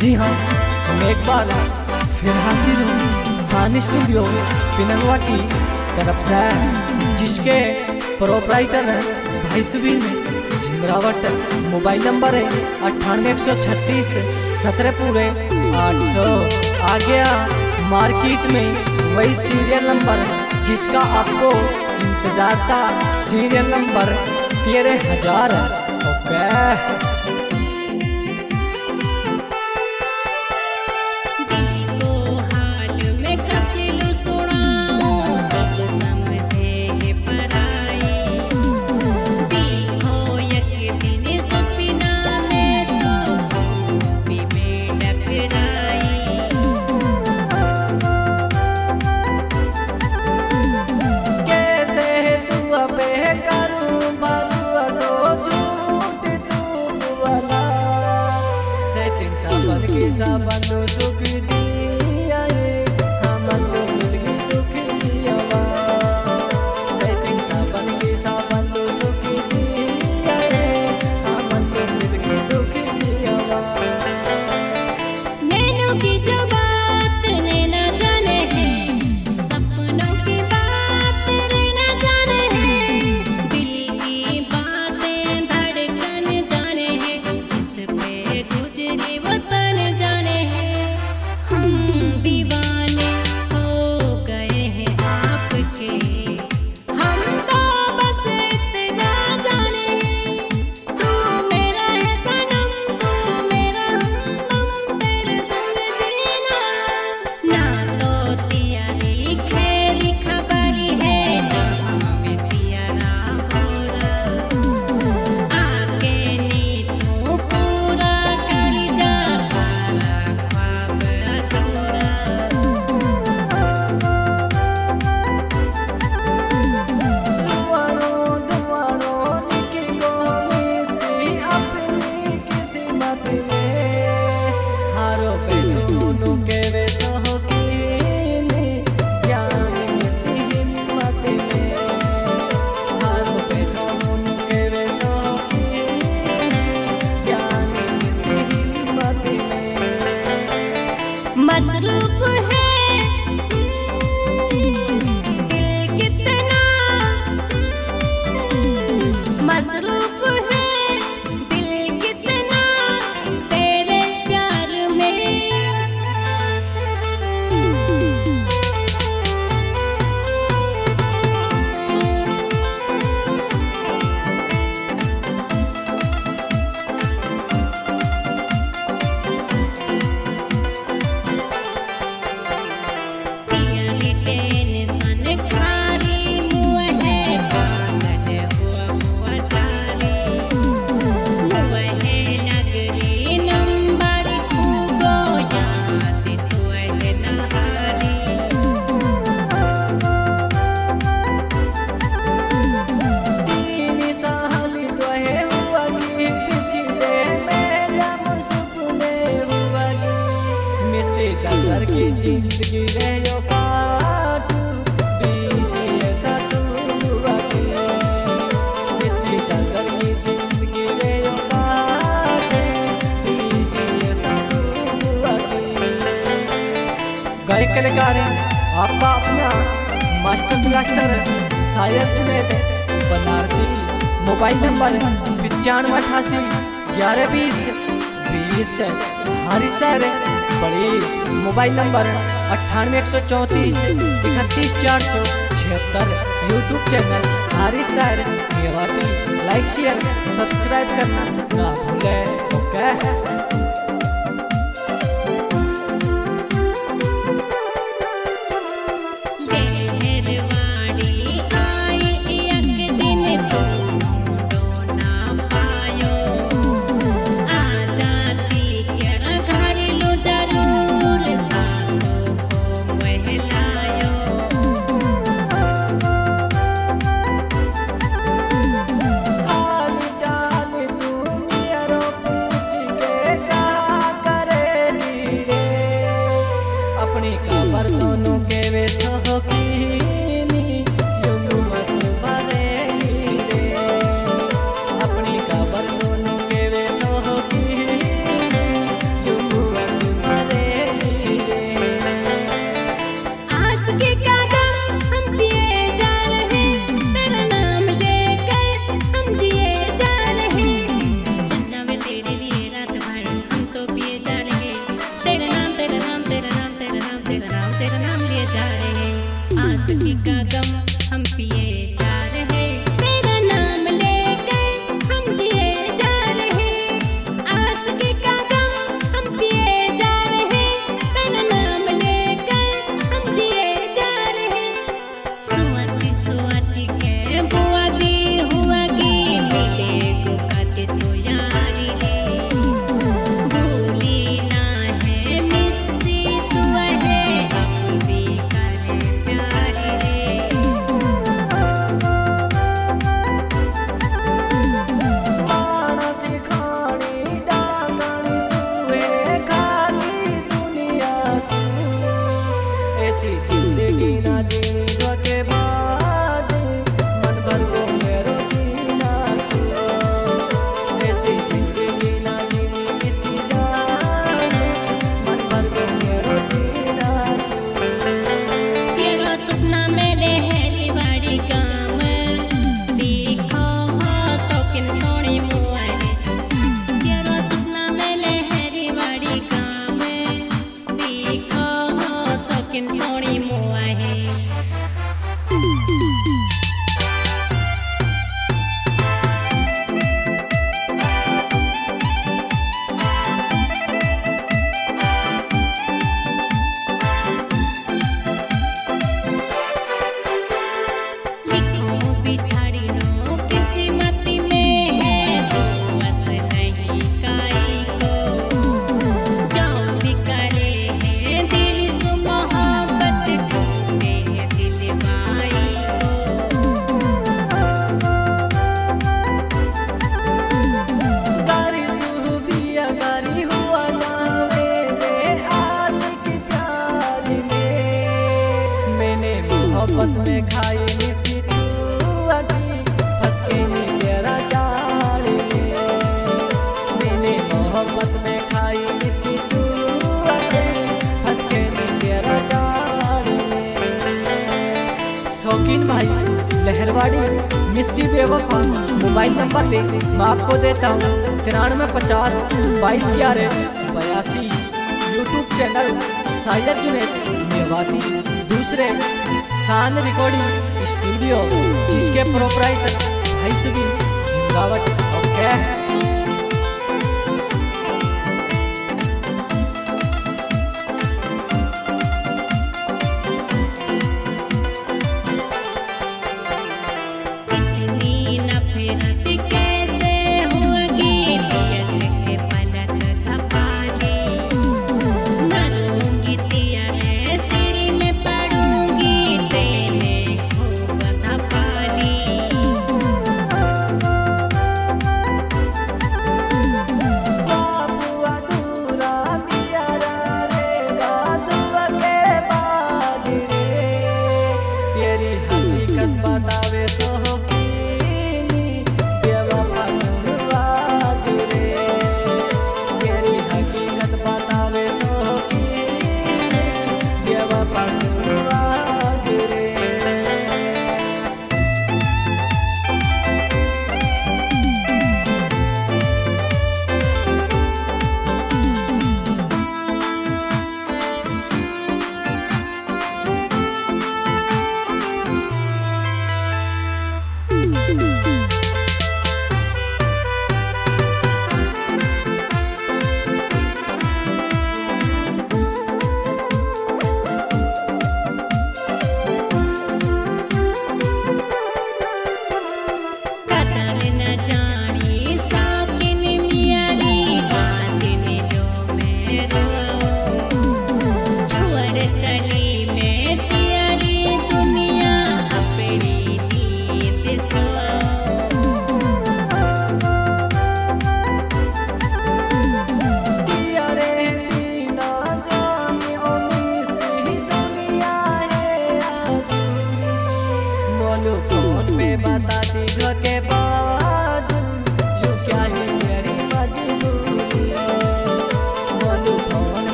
जी हाँ हम एक बार फिर हाजिर हूँ। सानी स्टूडियो पिनंगवा की तरफ़ से जिसके प्रोपराइटर हैं भाई सुबीर सिमरावट मोबाइल नंबर है अट्ठानवे एक सौ छत्तीस सत्रह पूरे आठ सौ। आ गया मार्केट में वही सीरियल नंबर जिसका आपको इंतज़ार था। सीरियल नंबर तेरह हज़ार ओके। कलाकार आपका अपना मास्टर ब्लास्टर शायर जुनेद बनारसी मोबाइल नंबर पचानवे अठासी ग्यारह बीस बीस हरी सर बड़ी मोबाइल नंबर अट्ठानवे एक सौ चौंतीस इकतीस चार सौ छिहत्तर। YouTube channel Hari sir like share subscribe करना ना भूलें, ओके? दोनों के वे साहबी मेवाड़ी मिस्सी बेवफा मोबाइल नंबर ले मैं आपको देता हूँ तिरानवे पचास बाईस ग्यारह बयासी। यूट्यूब चैनल साइलर जुनेद मेवाती, दूसरे शान रिकॉर्डिंग स्टूडियो, जिसके प्रोपराइटर है सुबी सिंगावट ओके